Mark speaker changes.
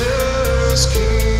Speaker 1: My